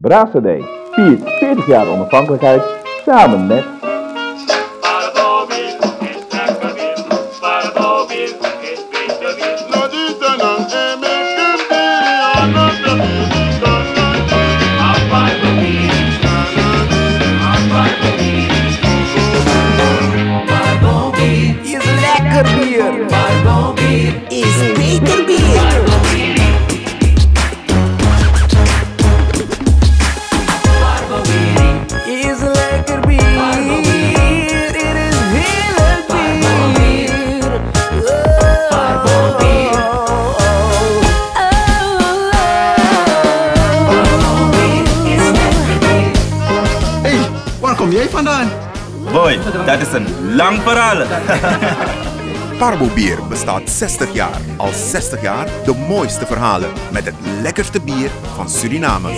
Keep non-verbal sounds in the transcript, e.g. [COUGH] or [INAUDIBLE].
Brasserie viert 40 jaar onafhankelijkheid samen met bier. Kom jij vandaan? Boy, dat is een lang verhaal. [LAUGHS] Parbo Bier bestaat 60 jaar. Al 60 jaar de mooiste verhalen met het lekkerste bier van Suriname.